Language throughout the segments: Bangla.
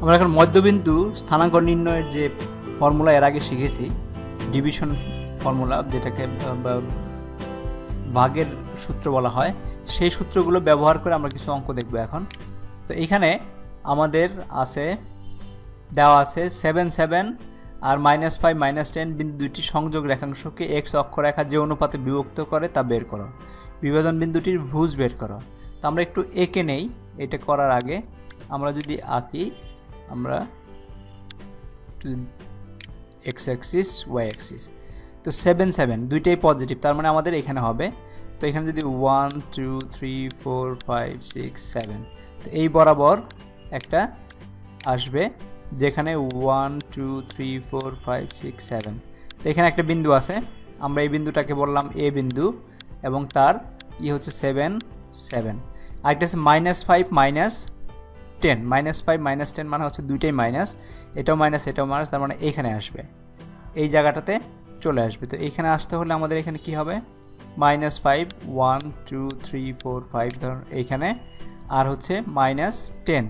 আমরা এখন মধ্যবিন্দু স্থানাঙ্ক নির্ণয়ের যে ফর্মুলা এর আগে শিখেছি ডিভিশন ফর্মুলা যেটাকে ভাগের সূত্র বলা হয়, সেই সূত্রগুলো ব্যবহার করে আমরা কিছু অঙ্ক দেখব এখন। তো এখানে আমাদের আছে, দেওয়া আছে সেভেন সেভেন আর মাইনাস ফাইভ মাইনাস টেন বিন্দু দুইটি সংযোগ রেখাংশকে এক্স অক্ষরেখা যে অনুপাতে বিভক্ত করে তা বের করো। বিভাজন বিন্দুটির ভুজ বের করো। তো আমরা একটু এঁকে নেই, এটা করার আগে আমরা যদি আঁকি আমরা এক্স অ্যাক্সিস ওয়াই অ্যাক্সিস তো সেভেন সেভেন দুইটাই পজিটিভ তার মানে আমাদের এখানে হবে। তো এখানে যদি one two three four five six seven তো এই বরাবর একটা আসবে, যেখানে one two three four five six seven তো এখানে একটা বিন্দু আছে, আমরা এই বিন্দুটাকে বললাম এ বিন্দু, এবং তার ই হচ্ছে সেভেন সেভেন আরেকটা হচ্ছে minus five minus ten minus five minus ten মানে হচ্ছে দুইটাই মাইনাস এটাও মাইনাস এটাও মাইনাস তার মানে এইখানে আসবে। এই জায়গাটাতে চলে আসবে। তো এখানে আসতে হলে আমাদের এখানে কি হবে? Minus five one two three four five ধরুন এইখানে। আর হচ্ছে মাইনাস টেন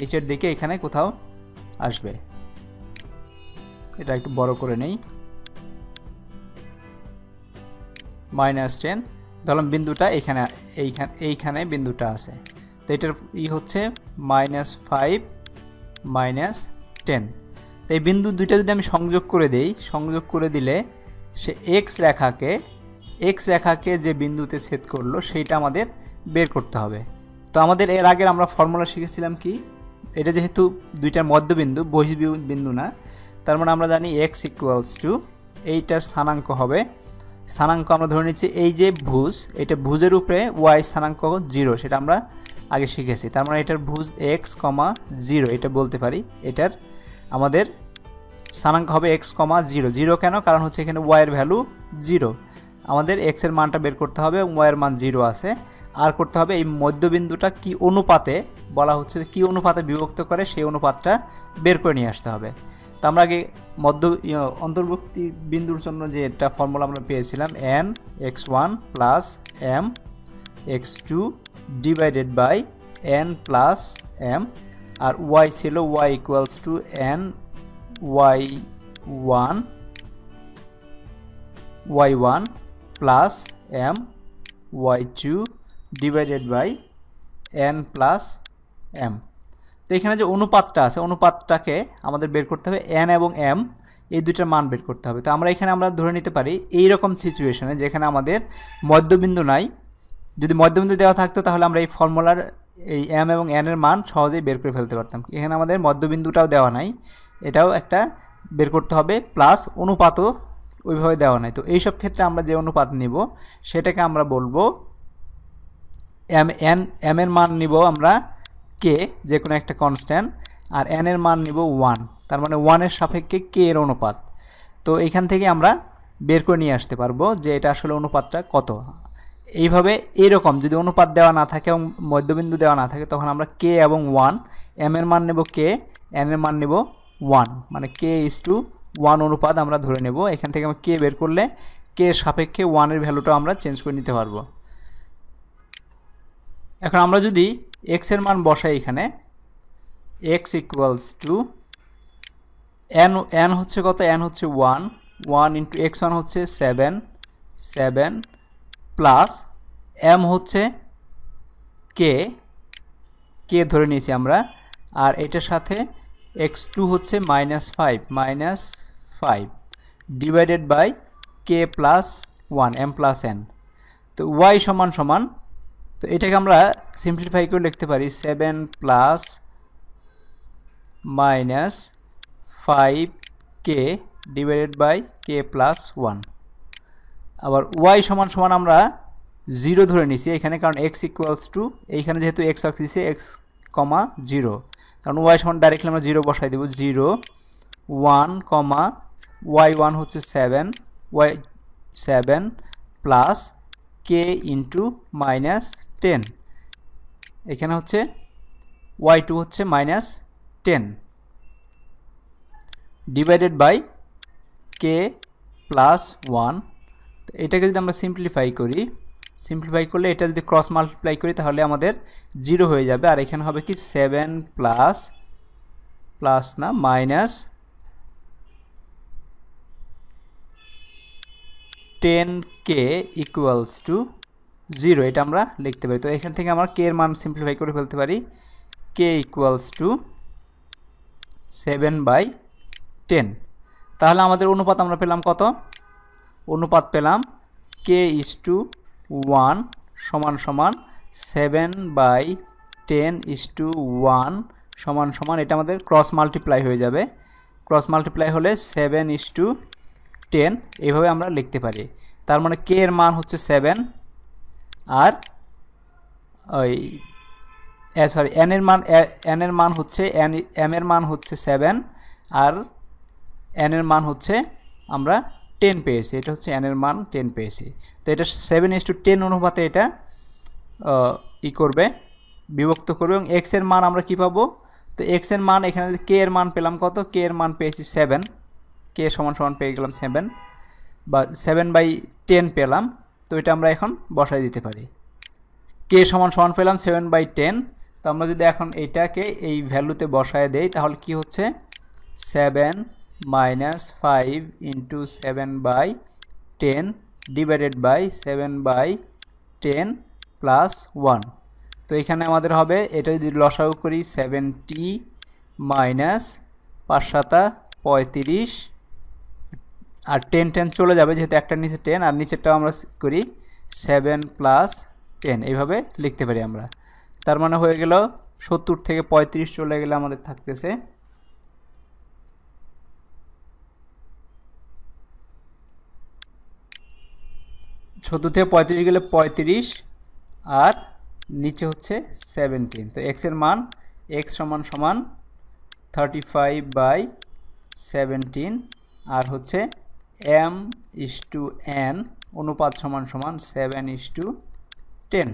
নিচের দিকে এখানে কোথাও আসবে। এটা একটু বড় করে নেই। মাইনাস টেন ধরলাম বিন্দুটা এখানে, এইখানে এইখানে বিন্দুটা আছে। এটার ই হচ্ছে মাইনাস ফাইভ মাইনাস টেন তো এই বিন্দু দুইটা যদি আমি সংযোগ করে দেই, সংযোগ করে দিলে সে এক্স রেখাকে এক্স রেখাকে যে বিন্দুতে ছেদ করল, সেইটা আমাদের বের করতে হবে। তো আমাদের এর আগের আমরা ফর্মুলা শিখেছিলাম কি? এটা যেহেতু দুইটার মধ্যবিন্দু, বহির্বিন্দু না, তার মানে আমরা জানি এক্স ইকুয়ালস টু এইটার স্থানাঙ্ক হবে। স্থানাঙ্ক আমরা ধরে নিচ্ছি এই যে ভুজ, এটা ভুজের উপরে ওয়াই স্থানাঙ্ক জিরো সেটা আমরা আগে শিখেছি। তার মানে এটার ভুজ এক্স কমা জিরো এটা বলতে পারি। এটার আমাদের স্থানাঙ্ক হবে এক্স কমা জিরো জিরো কেন? কারণ হচ্ছে এখানে ওয়াইয়ের ভ্যালু জিরো আমাদের এক্সের মানটা বের করতে হবে ওয়াইয়ের মান জিরো আছে। আর করতে হবে এই মধ্যবিন্দুটা কি অনুপাতে বলা হচ্ছে কী অনুপাতে বিভক্ত করে সেই অনুপাতটা বের করে নিয়ে আসতে হবে। তো আমরা আগে মধ্য ইয়ে, অন্তর্বর্তী বিন্দুর জন্য যে একটা ফর্মুলা আমরা পেয়েছিলাম N X one plus M X two divided by N plus M R Y ছিল Y equals to N Y one Y one plus M Y two divided by N plus M তো এখানে যে অনুপাতটা আছে, অনুপাতটাকে আমাদের বের করতে হবে এন এবং এম এই দুইটার মান বের করতে হবে। তো আমরা এখানে আমরা ধরে নিতে পারি এই রকম সিচুয়েশনে যেখানে আমাদের মধ্যবিন্দু নাই যদি মধ্যবিন্দু দেওয়া থাকতো, তাহলে আমরা এই ফর্মুলার এই এম এবং এন এর মান সহজেই বের করে ফেলতে পারতাম। এখানে আমাদের মধ্যবিন্দুটাও দেওয়া নাই। এটাও একটা বের করতে হবে প্লাস অনুপাতও ওইভাবে দেওয়া নাই। তো এইসব ক্ষেত্রে আমরা যে অনুপাত নিব, সেটাকে আমরা বলব এম এন এম এর মান নিব আমরা কে যে কোনো একটা কনস্ট্যান্ট আর এন এর মান নিব ওয়ান তার মানে ওয়ানের সাপেক্ষে কে এর অনুপাত। তো এইখান থেকে আমরা বের করে নিয়ে আসতে পারব যে এটা আসলে অনুপাতটা কত। এইভাবে এরকম যদি অনুপাত দেওয়া না থাকে এবং মধ্যবিন্দু দেওয়া না থাকে, তখন আমরা কে এবং ওয়ান এম এর মান নেব কে এন এর মান নেব ওয়ান মানে কে ইস টু ওয়ান অনুপাত আমরা ধরে নেব। এখান থেকে আমরা কে বের করলে কে সাপেক্ষে ওয়ানের ভ্যালুটা আমরা চেঞ্জ করে নিতে পারব। এখন আমরা যদি এক্সের মান বসাই এখানে X equals to N N হচ্ছে কত? এন হচ্ছে one one into X one হচ্ছে সেভেন সেভেন প্লাস এম হচ্ছে কে কে ধরে নিয়েছি আমরা, আর এটার সাথে এক্স টু হচ্ছে minus five minus five divided by K plus one, M plus N. তো ওয়াই সমান সমান, তো এটাকে আমরা সিম্পলিফাই করে লিখতে পারি seven plus minus five K divided by K plus one. আবার ওয়াই সমান সমান আমরা জিরো ধরে নিছি এখানে, কারণ এক্স ইকুয়ালস টু এইখানে যেহেতু এক্স অক্স দিছে এক্স কমা জিরো কারণ ওয়াই সমান ডাইরেক্টলি আমরা জিরো বসাই দেবো zero one comma Y one হচ্ছে seven Y seven plus K into minus ten এখানে হচ্ছে ওয়াই টু হচ্ছে minus ten divided by K plus one এটাকে যদি আমরা সিম্পলিফাই করি সিম্পলিফাই করলে এটা যদি ক্রস মাল্টিপ্লাই করি তাহলে আমাদের জিরো হয়ে যাবে। আর এখানে হবে কি? সেভেন প্লাস প্লাস না minus ten K equals to zero এটা আমরা লিখতে পারি। তো এখান থেকে আমরা কে এর মান সিম্পলিফাই করে ফেলতে পারি। K equals to seven by ten তাহলে আমাদের অনুপাত আমরা পেলাম কত? অনুপাত পেলাম কে ইস টু ওয়ান সমান সমান seven by ten is two one সমান সমান, এটা আমাদের ক্রস মাল্টিপ্লাই হয়ে যাবে। ক্রস মাল্টিপ্লাই হলে সেভেন ইস টু টেন এইভাবে আমরা লিখতে পারি। তার মানে কে এর মান হচ্ছে সেভেন আর ওই সরি এন এর মান এন এর মান হচ্ছে এন এম এর মান হচ্ছে সেভেন আর এন এর মান হচ্ছে আমরা টেন পেয়েছি, এটা হচ্ছে এন এর মান টেন পেয়েছি। তো এটা সেভেন ইস টু টেন অনুপাতে এটা ই করবে, বিভক্ত করবে এবং এক্সের মান আমরা কি পাবো? তো এক্সের মান, এখানে কে এর মান পেলাম কত? কে এর মান পেয়েছি সেভেন কে সমান সমান পেয়ে গেলাম সেভেন বা সেভেন বাই টেন পেলাম, তো এটা আমরা এখন বসাই দিতে পারি। কে সমান সমান পেলাম সেভেন বাই টেন তো আমরা যদি এখন এইটাকে এই ভ্যালুতে বসায় দেই, তাহলে কি হচ্ছে? Seven minus five into seven by ten divided by seven by ten plus one তো এখানে আমাদের হবে এটা যদি লসাগু করি সেভেন্টি মাইনাস পাঁচ সাতা পঁয়ত্রিশ, আর টেন টেন চলে যাবে যেহেতু একটা নিচে টেন আর নিচেরটাও আমরা করি সেভেন প্লাস টেন এইভাবে লিখতে পারি আমরা। তার মানে হয়ে গেল সত্তর থেকে পঁয়ত্রিশ চলে গেলে আমাদের থাকতেছে সত্তর থেকে পঁয়ত্রিশ গেলে পঁয়ত্রিশ আর নিচে হচ্ছে সেভেন্টিন তো এক্সের মান এক্স সমান সমান থার্টি ফাইভ বাই সেভেন্টিন আর হচ্ছে এম ইস টু এন অনুপাত সমান সমান সেভেন ইস টু টেন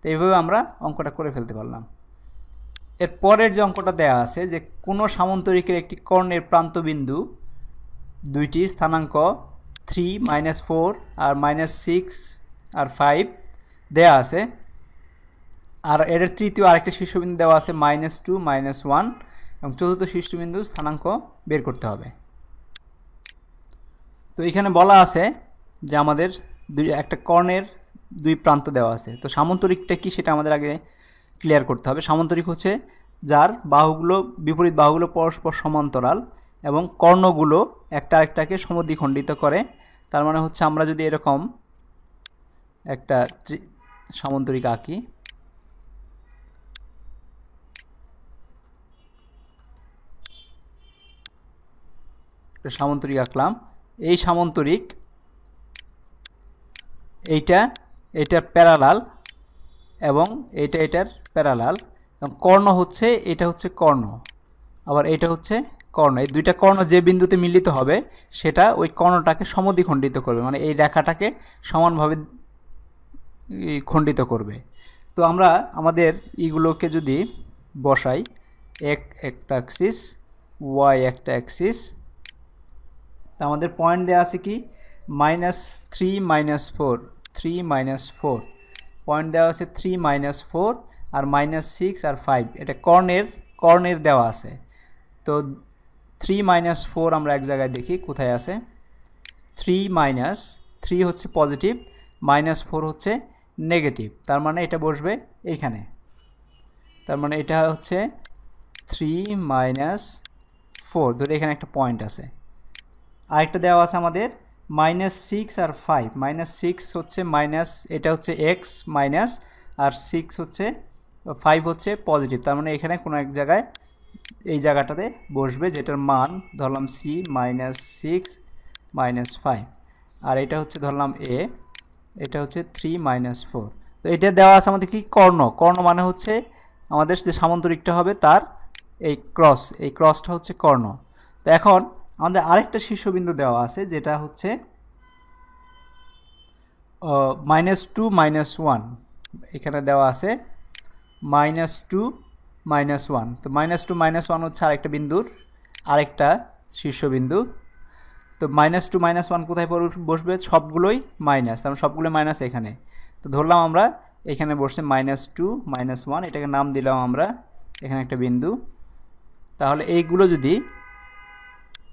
তো এইভাবে আমরা অঙ্কটা করে ফেলতে পারলাম। এর পরের যে অঙ্কটা দেওয়া আছে যে কোনো সামন্তরিকের একটি কর্ণের প্রান্তবিন্দু দুইটি স্থানাঙ্ক থ্রি মাইনাস ফোর আর মাইনাস সিক্স আর ফাইভ দেওয়া আছে। আর এর তৃতীয় আরেকটা শীর্ষবিন্দু দেওয়া আছে মাইনাস টু মাইনাস ওয়ান এবং চতুর্থ শীর্ষবিন্দু স্থানাঙ্ক বের করতে হবে। তো এখানে বলা আছে যে আমাদের দুই, একটা কর্ণের দুই প্রান্ত দেওয়া আছে। তো সামন্তরিকটা কি সেটা আমাদের আগে ক্লিয়ার করতে হবে। সামন্তরিক হচ্ছে যার বাহুগুলো, বিপরীত বাহুগুলো পরস্পর সমান্তরাল। এবং কর্ণগুলো একটা আরেকটাকে সমদ্বিখণ্ডিত করে। তার মানে হচ্ছে আমরা যদি এরকম একটা সামন্তরিক আঁকি। সামন্তরিক আঁকলাম। এই সামন্তরিক এইটা এটা প্যারালাল এবং এটা এটার প্যারালাল এবং কর্ণ হচ্ছে, এটা হচ্ছে কর্ণ। আবার এটা হচ্ছে কর্ণ, এই দুইটা কর্ণ যে বিন্দুতে মিলিত হবে, সেটা ওই কর্ণটাকে সমদ্বিখণ্ডিত করবে মানে এই রেখাটাকে সমানভাবে খণ্ডিত করবে। তো আমরা আমাদের ইগুলোকে যদি বসাই, এক একটা অ্যাক্সিস ওয়াই একটা অ্যাক্সিস তা আমাদের পয়েন্ট দেওয়া আছে কি? Minus three minus four three minus four point দেওয়া আছে থ্রি মাইনাস ফোর আর মাইনাস সিক্স আর ফাইভ এটা কর্ণের কর্ণের দেওয়া আছে। তো থ্রি মাইনাস ফোর আমরা এক জায়গায় দেখি কোথায় আছে? থ্রি মাইনাস থ্রি হচ্ছে পজিটিভ মাইনাস ফোর হচ্ছে নেগেটিভ তার মানে এটা বসবে এইখানে তার মানে এটা হচ্ছে থ্রি মাইনাস ফোর ধরে এখানে একটা পয়েন্ট আছে। আরেকটা দেওয়া আছে আমাদের মাইনাস সিক্স আর ফাইভ মাইনাস সিক্স হচ্ছে মাইনাস এটা হচ্ছে এক্স মাইনাস আর সিক্স হচ্ছে ফাইভ হচ্ছে পজিটিভ তার মানে এখানে কোনো এক জায়গায় এই জায়গাটাতে বসবে, যেটার মান ধরলাম C minus six minus five আর এটা হচ্ছে ধরলাম এ এটা হচ্ছে থ্রি মাইনাস ফোর তো এটা দেওয়া আছে আমাদের কি? কর্ণ। কর্ণ মানে হচ্ছে আমাদের যে সামন্তরিকটা হবে তার এই ক্রস এই ক্রসটা হচ্ছে কর্ণ। তো এখন আমাদের আরেকটা শীর্ষবিন্দু দেওয়া আছে, যেটা হচ্ছে মাইনাস টু মাইনাস ওয়ান এখানে দেওয়া আছে মাইনাস টু মাইনাস ওয়ান তো মাইনাস টু মাইনাস ওয়ান হচ্ছে আরেকটা বিন্দুর, আরেকটা শীর্ষবিন্দু। তো মাইনাস টু মাইনাস ওয়ান কোথায় বসবে? সবগুলোই মাইনাস তার সবগুলো মাইনাস এখানে। তো ধরলাম আমরা এখানে বসছে মাইনাস টু মাইনাস ওয়ান এটাকে নাম দিলাম আমরা এখানে একটা বিন্দু। তাহলে এইগুলো যদি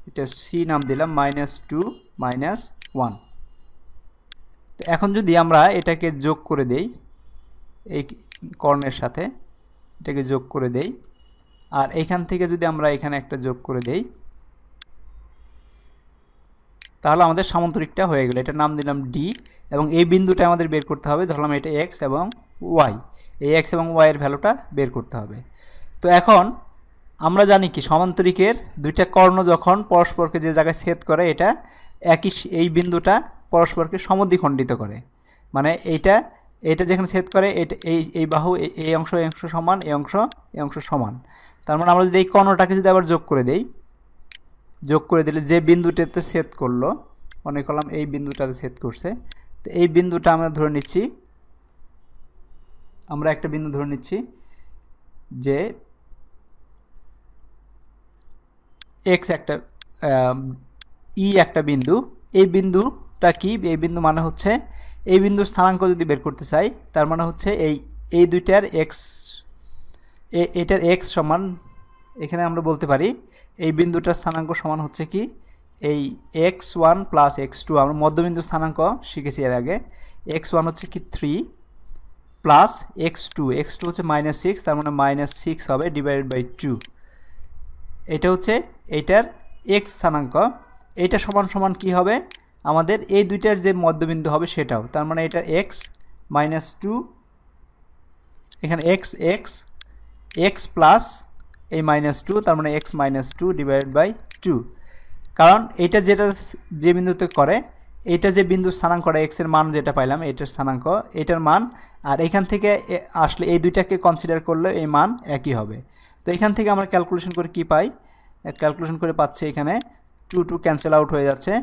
এটা সি নাম দিলাম মাইনাস টু মাইনাস ওয়ান তো এখন যদি আমরা এটাকে যোগ করে দেই, এই কর্ণের সাথে এটাকে যোগ করে দেই। আর এখান থেকে যদি আমরা এখানে একটা যোগ করে দেই, তাহলে আমাদের সামান্তরিকটা হয়ে গেল। এটা নাম দিলাম ডি এবং এই বিন্দুটা আমাদের বের করতে হবে। ধরলাম এটা এক্স এবং ওয়াই এই এক্স এবং ওয়াইয়ের ভ্যালুটা বের করতে হবে। তো এখন আমরা জানি কি, সমান্তরিকের দুইটা কর্ণ যখন পরস্পরকে যে জায়গায় ছেদ করে, এটা একই এই বিন্দুটা পরস্পরকে সমদ্বিখণ্ডিত করে। মানে এইটা এটা যেখানে ছেদ করে, এটা এই এই বাহু এই অংশ এই অংশ সমান, এই অংশ এই অংশ সমান। তার মানে আমরা যদি এই কর্ণটাকে যদি আবার যোগ করে দেই, যোগ করে দিলে যে বিন্দুটাতে ছেদ করল, মনে করলাম এই বিন্দুটাতে ছেদ করছে, তো এই বিন্দুটা আমরা ধরে নিচ্ছি, আমরা একটা বিন্দু ধরে নিচ্ছি যে এক্স একটা ই একটা বিন্দু, এই বিন্দুটা কি, এই বিন্দু মানে হচ্ছে এই বিন্দুর স্থানাঙ্ক যদি বের করতে চাই, তার মানে হচ্ছে এই এই দুইটার এক্স এটার এক্স সমান, এখানে আমরা বলতে পারি, এই বিন্দুটার স্থানাঙ্ক সমান হচ্ছে কি? এই X one plus X two আমরা মধ্যবিন্দু স্থানাঙ্ক শিখেছি এর আগে। এক্স ওয়ান হচ্ছে কি? Three plus X two X two হচ্ছে মাইনাস সিক্স তার মানে মাইনাস সিক্স হবে ডিভাইডেড বাই টু এটা হচ্ছে এইটার এক্স স্থানাঙ্ক। এইটা সমান সমান কি হবে? আমাদের এই দুইটার যে মধ্যবিন্দু হবে সেটাও। তার মানে এটা এক্স মাইনাস টু এখানে এক্স এক্স এক্স প্লাস এই মাইনাস টু তার মানে X minus two divide by two কারণ এটা যেটা যে বিন্দুতে করে, এটা যে বিন্দু স্থানাঙ্ক এক্সের মান যেটা পাইলাম, এটার স্থানাঙ্ক, এটার মান, আর এখান থেকে আসলে এই দুইটাকে কনসিডার করলে এই মান একই হবে। তো এখান থেকে আমরা ক্যালকুলেশন করে কি পাই? ক্যালকুলেশন করে পাচ্ছি এখানে টু টু ক্যান্সেল আউট হয়ে যাচ্ছে।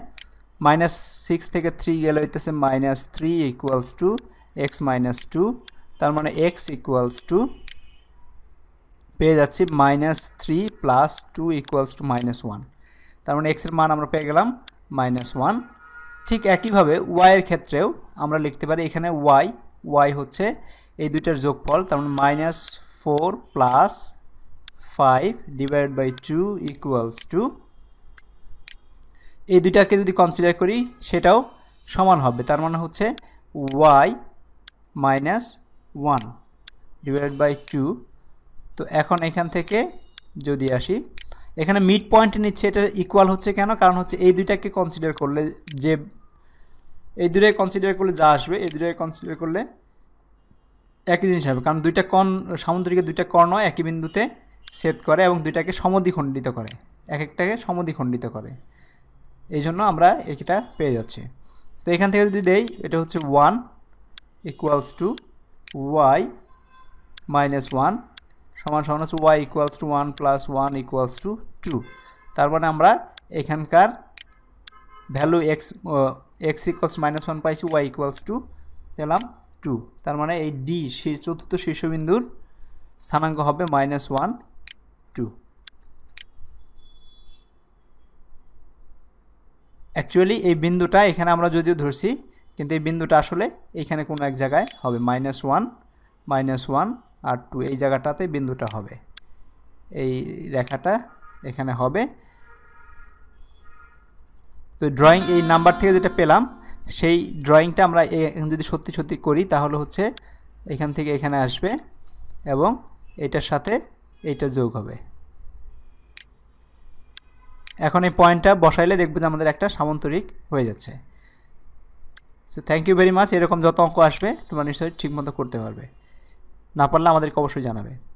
মাইনাস সিক্স থেকে থ্রি গেলে হইতেছে minus three equals to X minus two তার মানে এক্স ইকুয়ালস টু পেয়ে যাচ্ছি minus three plus two equals to minus one তার মানে এক্সের মান আমরা পেয়ে গেলাম মাইনাস ওয়ান ঠিক একইভাবে ওয়াইয়ের ক্ষেত্রেও আমরা লিখতে পারি এখানে ওয়াই ওয়াই হচ্ছে এই দুইটার যোগফল, তার মানে minus four plus five divide by two equals to এই দুইটাকে যদি কনসিডার করি, সেটাও সমান হবে। তার মানে হচ্ছে Y minus one divide by two তো এখন এখান থেকে যদি আসি, এখানে মিড পয়েন্ট নিচ্ছে, এটা ইকুয়াল হচ্ছে কেন? কারণ হচ্ছে এই দুইটাকে কনসিডার করলে যে, এই দুটাকে কনসিডার করলে যা আসবে, এই দুটাকে কনসিডার করলে একই জিনিস হবে কারণ দুইটা কর্ণ সামুদ্রিকের দুইটা কর্ণ একই বিন্দুতে ছেদ করে এবং দুইটাকে সমদ্বিখণ্ডিত করে। এক একটাকে সমদ্বিখণ্ডিত করে। এই জন্য আমরা এটা পেয়ে যাচ্ছি। তো এখান থেকে যদি দেই, এটা হচ্ছে one equals to y minus one সমান সমান হচ্ছে y equals to one plus one equals to two তার মানে আমরা এখানকার value x x equals minus one পাইছি ওয়াই ইকুয়ালস টু পেলাম টু তার মানে এই ডি চতুর্থ শীর্ষবিন্দুর স্থানাঙ্ক হবে মাইনাস ওয়ান টু অ্যাকচুয়ালি এই বিন্দুটা এখানে আমরা যদিও ধরছি, কিন্তু এই বিন্দুটা আসলে এইখানে কোনো এক জায়গায় হবে। মাইনাস ওয়ান মাইনাস ওয়ান আর টু এই জায়গাটাতে বিন্দুটা হবে। এই রেখাটা এখানে হবে। তো ড্রয়িং এই নাম্বার থেকে যেটা পেলাম, সেই ড্রয়িংটা আমরা যদি সত্যি সত্যি করি, তাহলে হচ্ছে এখান থেকে এখানে আসবে এবং এটার সাথে এইটা যোগ হবে। এখন এই পয়েন্টটা বসাইলে দেখব যে আমাদের একটা সামন্তরিক হয়ে যাচ্ছে। So thank you very much এরকম যত অঙ্ক আসবে, তোমরা নিশ্চয়ই ঠিকমতো করতে পারবে। না পারলে আমাদেরকে অবশ্যই জানাবে।